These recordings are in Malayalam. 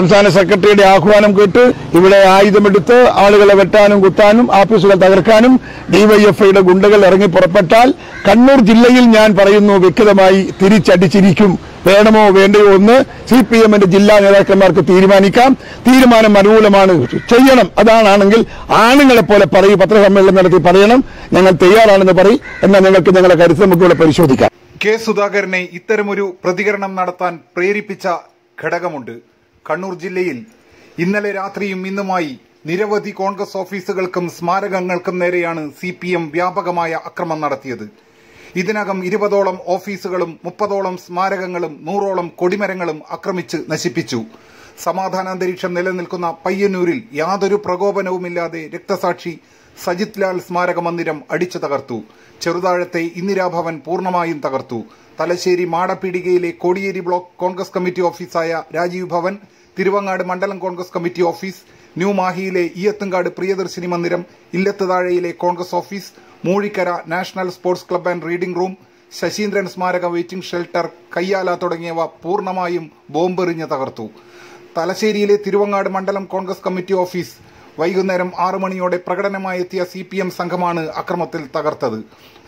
സംസ്ഥാന സെക്രട്ടറിയുടെ ആഹ്വാനം കേട്ട് ഇവിടെ ആയുധമെടുത്ത് ആളുകളെ വെട്ടാനും കുത്താനും ആഫീസുകൾ തകർക്കാനും ഡിവൈഎഫ്ഐയുടെ ഗുണ്ടകൾ ഇറങ്ങി പുറപ്പെട്ടാൽ കണ്ണൂർ ജില്ലയിൽ ഞാൻ പറയുന്നു വ്യക്തമായി തിരിച്ചടിച്ചിരിക്കും. വേണമോ വേണ്ടയോ എന്ന് സി പി എമ്മിന്റെ ജില്ലാ നേതാക്കന്മാർക്ക് തീരുമാനിക്കാം. തീരുമാനം അനുകൂലമാണ്. ചെയ്യണം. അതാണെങ്കിൽ ആണുങ്ങളെ പോലെ പറയും. പത്രസമ്മേളനം നടത്തി പറയണം. ഞങ്ങൾ തയ്യാറാണെന്ന് പറയും. എന്നാൽ ഞങ്ങൾക്ക് ഞങ്ങളുടെ കരുത്ത് നമുക്കിവിടെ പരിശോധിക്കാം. കെ സുധാകരനെ ഇത്തരമൊരു പ്രതികരണം നടത്താൻ പ്രേരിപ്പിച്ച ഘടകമുണ്ട്. കണ്ണൂർ ജില്ലയിൽ ഇന്നലെ രാത്രിയും ഇന്നുമായി നിരവധി കോൺഗ്രസ് ഓഫീസുകൾക്കും സ്മാരകങ്ങൾക്കും നേരെയാണ് സി പി എം വ്യാപകമായ അക്രമം നടത്തിയത്. ഇതിനകം ഇരുപതോളം ഓഫീസുകളും മുപ്പതോളം സ്മാരകങ്ങളും നൂറോളം കൊടിമരങ്ങളും ആക്രമിച്ച് നശിപ്പിച്ചു. സമാധാനാന്തരീക്ഷം നിലനിൽക്കുന്ന പയ്യന്നൂരിൽ യാതൊരു പ്രകോപനവുമില്ലാതെ രക്തസാക്ഷി സജിത് ലാൽ സ്മാരക മന്ദിരം അടിച്ചു തകർത്തു. ചെറുതാഴത്തെ ഇന്ദിരാഭവൻ പൂർണമായും തകർത്തു. തലശ്ശേരി മാടപ്പീടികയിലെ കോടിയേരി ബ്ലോക്ക് കോൺഗ്രസ് കമ്മിറ്റി ഓഫീസായ രാജീവ് ഭവൻ തിരുവങ്ങാട് മണ്ഡലം കോൺഗ്രസ് കമ്മിറ്റി ഓഫീസ് ന്യൂ മാഹിയിലെ ഈയത്തുംകാട് പ്രിയദർശിനി മന്ദിരം ഇല്ലത്ത് താഴയിലെ Congress office Moozhikkara national sports club and reading room Sasheendran സ്മാരക വെയിറ്റിംഗ് ഷെൽട്ടർ കയ്യാല തുടങ്ങിയവ പൂർണമായും ബോംബെറിഞ്ഞ് തകർത്തു. തലശ്ശേരിയിലെ തിരുവങ്ങാട് മണ്ഡലം കോൺഗ്രസ് കമ്മിറ്റി ഓഫീസ് വൈകുന്നേരം ആറു മണിയോടെ പ്രകടനമായി എത്തിയ സി പി എം സംഘമാണ് അക്രമത്തിൽ തകർത്തത്.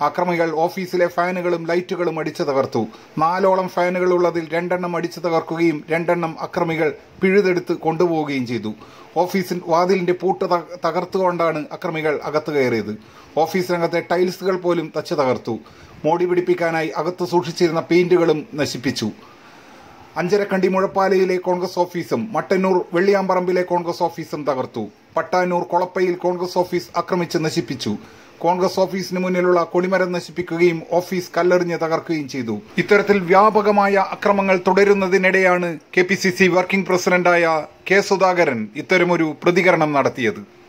അക്രമികൾ ഓഫീസിലെ ഫാനുകളും ലൈറ്റുകളും അടിച്ചു തകർത്തു. നാലോളം ഫാനുകളുള്ളതിൽ രണ്ടെണ്ണം അടിച്ചു തകർക്കുകയും രണ്ടെണ്ണം അക്രമികൾ പിഴുതെടുത്ത് കൊണ്ടുപോവുകയും ചെയ്തു. ഓഫീസിൽ വാതിലിന്റെ പൂട്ട് തകർത്തുകൊണ്ടാണ് അക്രമികൾ അകത്ത് കയറിയത്. ഓഫീസിനകത്തെ ടൈൽസുകൾ പോലും തച്ചു തകർത്തു. മോടി പിടിപ്പിക്കാനായി അകത്ത് സൂക്ഷിച്ചിരുന്ന പെയിന്റുകളും നശിപ്പിച്ചു. അഞ്ചരക്കണ്ടി മുഴപ്പാലയിലെ കോൺഗ്രസ് ഓഫീസും മട്ടന്നൂർ വെള്ളിയാമ്പറമ്പിലെ കോൺഗ്രസ് ഓഫീസും തകർത്തു. പട്ടാനൂർ കൊളപ്പയിൽ കോൺഗ്രസ് ഓഫീസ് ആക്രമിച്ച് നശിപ്പിച്ചു. കോൺഗ്രസ് ഓഫീസിന് മുന്നിലുള്ള കൊടിമരം നശിപ്പിക്കുകയും ഓഫീസ് കല്ലെറിഞ്ഞ് തകർക്കുകയും ചെയ്തു. ഇത്തരത്തിൽ വ്യാപകമായ അക്രമങ്ങൾ തുടരുന്നതിനിടെയാണ് കെ വർക്കിംഗ് പ്രസിഡന്റായ കെ സുധാകരൻ ഇത്തരമൊരു പ്രതികരണം നടത്തിയത്.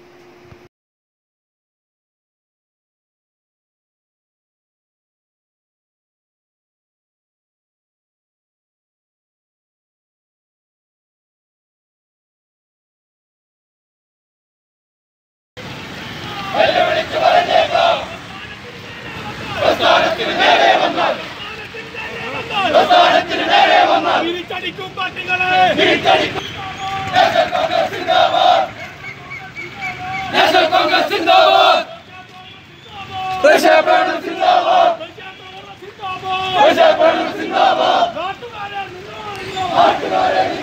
തിരിച്ചടിക്കും പാർട്ടികളെ നാഷണൽ കോൺഗ്രസ് സിന്ദാബാദ് സിന്ദാബാദ് പ്രജാഭരണം സിന്ദാബാദ് നാട്ടുകാരെ നിങ്ങളറിഞ്ഞോ പ്രജാഭരണം സിന്ദാബാദ് സിന്ദാബാദ്